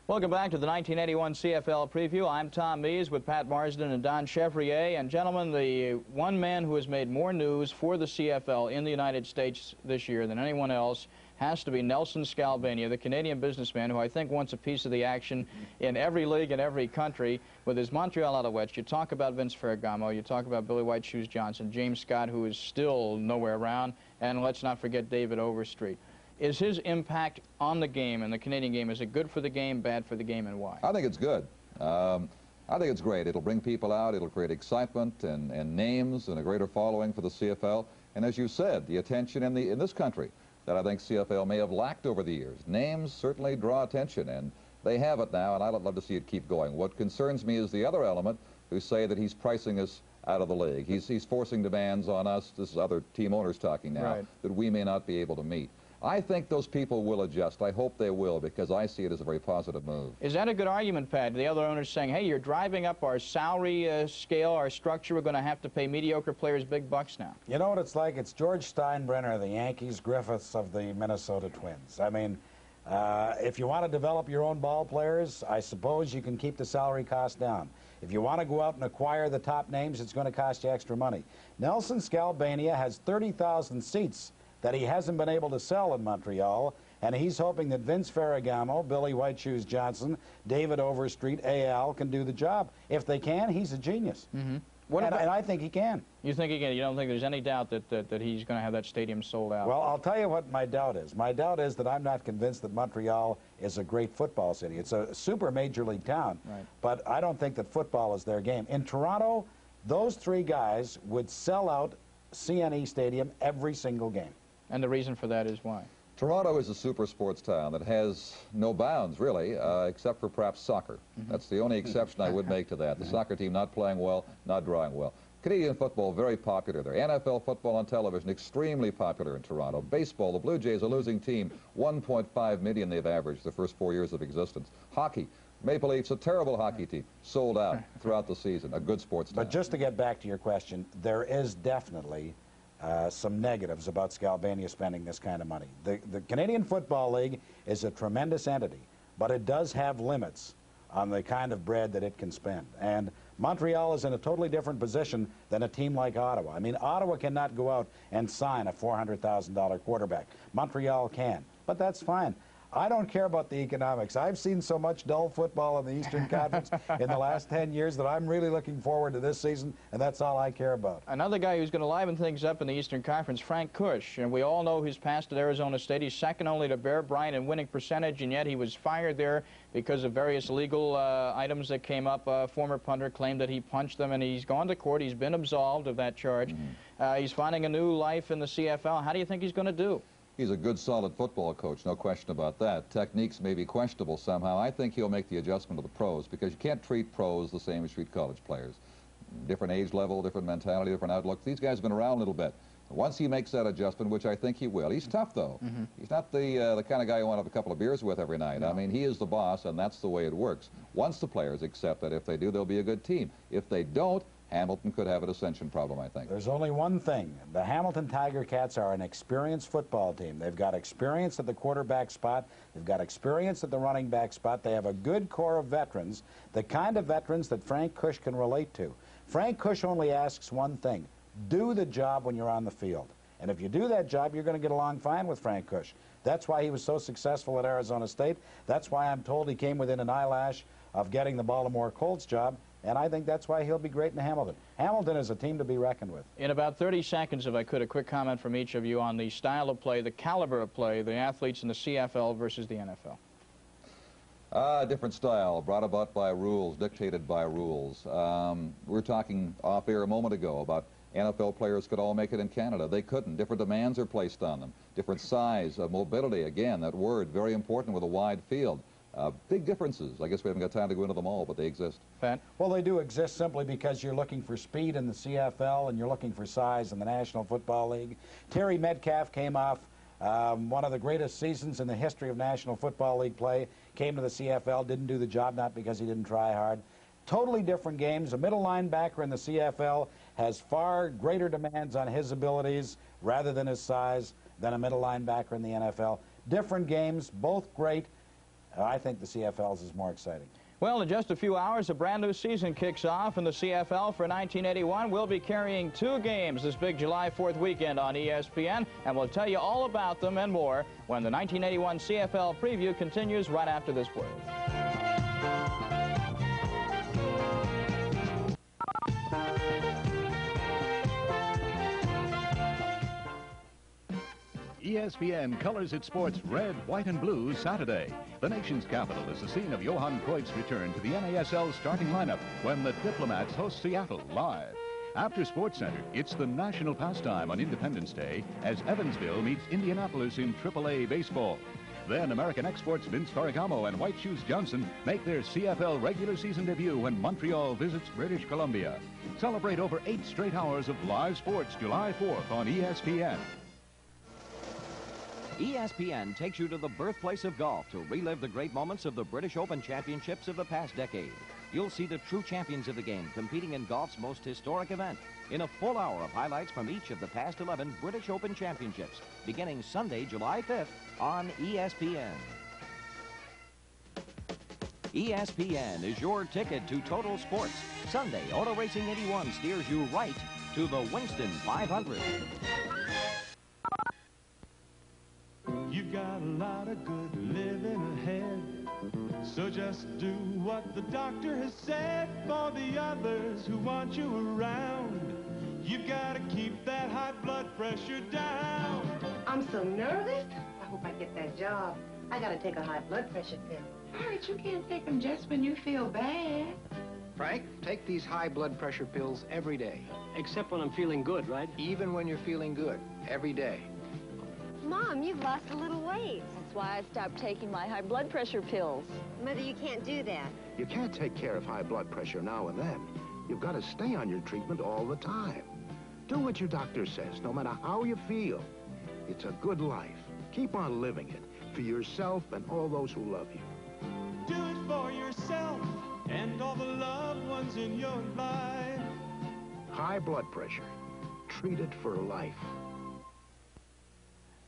Welcome back to the 1981 CFL preview. I'm Tom Mees with Pat Marsden and Don Chevrier. And gentlemen, the one man who has made more news for the CFL in the United States this year than anyone else has to be Nelson Skalbania, the Canadian businessman who I think wants a piece of the action in every league in every country with his Montreal Alouettes. You talk about Vince Ferragamo, you talk about Billy White Shoes Johnson, James Scott, who is still nowhere around, and let's not forget David Overstreet. Is his impact on the game and the Canadian game, is it good for the game, bad for the game, and why? I think it's good. Um, I think it's great. It'll bring people out. It'll create excitement and, and names and a greater following for the CFL. And as you said, the attention in, the, in this country that I think CFL may have lacked over the years. Names certainly draw attention, and they have it now, and I'd love to see it keep going. What concerns me is the other element who say that he's pricing us out of the league. He's, he's forcing demands on us, this is other team owners talking now, Right. that we may not be able to meet. I think those people will adjust. I hope they will because I see it as a very positive move. Is that a good argument, Pat? The other owners saying, hey, you're driving up our salary uh, scale, our structure. We're going to have to pay mediocre players big bucks now. You know what it's like? It's George Steinbrenner, the Yankees, Griffiths of the Minnesota Twins. I mean, uh, if you want to develop your own ball players, I suppose you can keep the salary cost down. If you want to go out and acquire the top names, it's going to cost you extra money. Nelson Skalbania has 30,000 seats that he hasn't been able to sell in Montreal, and he's hoping that Vince Ferragamo, Billy White Shoes Johnson, David Overstreet, AL can do the job. If they can, he's a genius. Mm-hmm. What and, and, I think he can. You think he can? You don't think there's any doubt that, that, that he's going to have that stadium sold out? Well, I'll tell you what my doubt is. My doubt is that I'm not convinced that Montreal is a great football city. It's a super major league town, right. but I don't think that football is their game. In Toronto, those three guys would sell out CNE Stadium every single game. And the reason for that is why? Toronto is a super sports town that has no bounds, really, uh, except for perhaps soccer. Mm -hmm. That's the only exception I would make to that. The soccer team not playing well, not drawing well. Canadian football, very popular there. NFL football on television, extremely popular in Toronto. Baseball, the Blue Jays, a losing team. 1.5 million they've averaged the first four years of existence. Hockey, Maple Leafs, a terrible hockey team, sold out throughout the season. A good sports team. But just to get back to your question, there is definitely uh, some negatives about Skalbania spending this kind of money. The, the Canadian Football League is a tremendous entity, but it does have limits on the kind of bread that it can spend. And Montreal is in a totally different position than a team like Ottawa. I mean, Ottawa cannot go out and sign a $400,000 quarterback. Montreal can, but that's fine. I don't care about the economics. I've seen so much dull football in the Eastern Conference in the last 10 years that I'm really looking forward to this season, and that's all I care about. Another guy who's going to liven things up in the Eastern Conference, Frank Kush. And we all know his past at Arizona State. He's second only to Bear Bryant in winning percentage, and yet he was fired there because of various legal uh, items that came up. A former punter claimed that he punched them, and he's gone to court. He's been absolved of that charge. Mm -hmm. uh, he's finding a new life in the CFL. How do you think he's going to do? He's a good, solid football coach, no question about that. Techniques may be questionable somehow. I think he'll make the adjustment to the pros because you can't treat pros the same as you treat college players. Different age level, different mentality, different outlook. These guys have been around a little bit. Once he makes that adjustment, which I think he will, he's tough though. Mm -hmm. He's not the uh, the kind of guy you want to have a couple of beers with every night. No. I mean, he is the boss, and that's the way it works. Once the players accept that if they do, they'll be a good team. If they don't, Hamilton could have a dissension problem, I think. There's only one thing. The Hamilton Tiger Cats are an experienced football team. They've got experience at the quarterback spot. They've got experience at the running back spot. They have a good core of veterans, the kind of veterans that Frank Kush can relate to. Frank Kush only asks one thing. Do the job when you're on the field. And if you do that job, you're going to get along fine with Frank Kush. That's why he was so successful at Arizona State. That's why I'm told he came within an eyelash of getting the Baltimore Colts job. And I think that's why he'll be great in Hamilton. Hamilton is a team to be reckoned with. In about 30 seconds, if I could, a quick comment from each of you on the style of play, the caliber of play, the athletes in the CFL versus the NFL. Ah, uh, different style, brought about by rules, dictated by rules. Um, we were talking off air a moment ago about NFL players could all make it in Canada. They couldn't. Different demands are placed on them. Different size, uh, mobility, again, that word, very important with a wide field. Uh, big differences. I guess we haven't got time to go into them all, but they exist. Pat? Well, they do exist simply because you're looking for speed in the CFL and you're looking for size in the National Football League. Terry Metcalf came off um, one of the greatest seasons in the history of National Football League play, came to the CFL, didn't do the job, not because he didn't try hard. Totally different games. A middle linebacker in the CFL has far greater demands on his abilities rather than his size than a middle linebacker in the NFL. Different games, both great. I think the CFL's is more exciting. Well, in just a few hours, a brand new season kicks off, and the CFL for 1981 will be carrying two games this big July 4th weekend on ESPN, and we'll tell you all about them and more when the 1981 CFL preview continues right after this word. ESPN colors its sports red, white, and blue Saturday. The nation's capital is the scene of Johan Cruyff's return to the NASL starting lineup when the Diplomats host Seattle live. After SportsCenter, it's the national pastime on Independence Day as Evansville meets Indianapolis in AAA baseball. Then American exports Vince Ferragamo and White Shoes Johnson make their CFL regular season debut when Montreal visits British Columbia. Celebrate over eight straight hours of live sports July 4th on ESPN. ESPN takes you to the birthplace of golf to relive the great moments of the British Open Championships of the past decade. You'll see the true champions of the game competing in golf's most historic event in a full hour of highlights from each of the past 11 British Open Championships, beginning Sunday, July 5th on ESPN. ESPN is your ticket to total sports. Sunday, Auto Racing 81 steers you right to the Winston 500. Good living ahead. So just do what the doctor has said for the others who want you around. You've gotta keep that high blood pressure down. I'm so nervous. I hope I get that job. I gotta take a high blood pressure pill. All right, you can't take them just when you feel bad. Frank, take these high blood pressure pills every day. Except when I'm feeling good, right? Even when you're feeling good, every day. Mom, you've lost a little weight. That's why I stopped taking my high blood pressure pills. Mother, you can't do that. You can't take care of high blood pressure now and then. You've got to stay on your treatment all the time. Do what your doctor says, no matter how you feel. It's a good life. Keep on living it for yourself and all those who love you. Do it for yourself and all the loved ones in your life. High blood pressure. Treat it for life.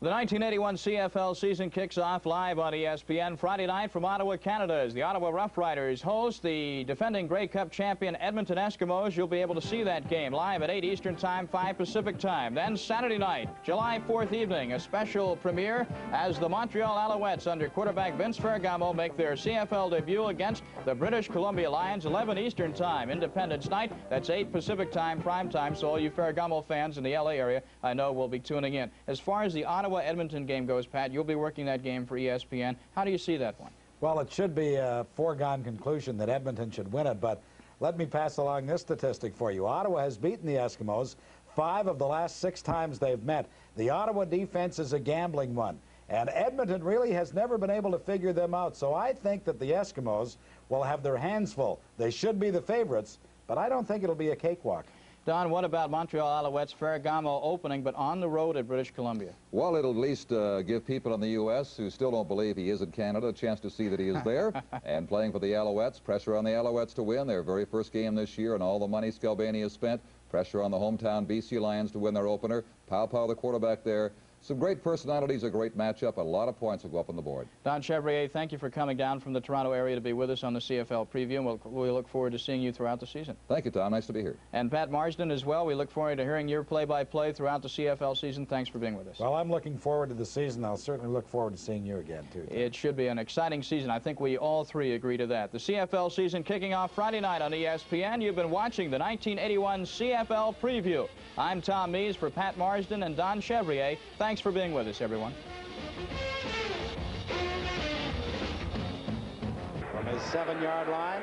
The 1981 CFL season kicks off live on ESPN Friday night from Ottawa, Canada. As the Ottawa Rough Riders host the defending Grey Cup champion Edmonton Eskimos. You'll be able to see that game live at 8 Eastern Time, 5 Pacific Time. Then Saturday night, July 4th evening, a special premiere as the Montreal Alouettes under quarterback Vince Ferragamo make their CFL debut against the British Columbia Lions, 11 Eastern Time, Independence Night. That's 8 Pacific Time, prime time. So all you Ferragamo fans in the LA area, I know will be tuning in. As far as the Ottawa Edmonton game goes, Pat, you'll be working that game for ESPN. How do you see that one? Well, it should be a foregone conclusion that Edmonton should win it, but let me pass along this statistic for you. Ottawa has beaten the Eskimos five of the last six times they've met. The Ottawa defense is a gambling one, and Edmonton really has never been able to figure them out. So I think that the Eskimos will have their hands full. They should be the favorites, but I don't think it'll be a cakewalk. Don, what about Montreal Alouettes, Ferragamo opening, but on the road at British Columbia? Well, it'll at least uh, give people in the U.S. who still don't believe he is in Canada a chance to see that he is there. and playing for the Alouettes, pressure on the Alouettes to win their very first game this year and all the money Skalbania has spent. Pressure on the hometown BC Lions to win their opener. Paopao, the quarterback there. Some great personalities, a great matchup, a lot of points will go up on the board. Don Chevrier, thank you for coming down from the Toronto area to be with us on the CFL preview, and we'll, we look forward to seeing you throughout the season. Thank you, Tom. Nice to be here. And Pat Marsden as well. We look forward to hearing your play-by-play throughout the CFL season. Thanks for being with us. Well, I'm looking forward to the season. I'll certainly look forward to seeing you again, too. Tom. It should be an exciting season. I think we all three agree to that. The CFL season kicking off Friday night on ESPN. You've been watching the 1981 CFL preview. I'm Tom Mees for Pat Marsden and Don Chevrier. Thanks for being with us, everyone. From his seven-yard line,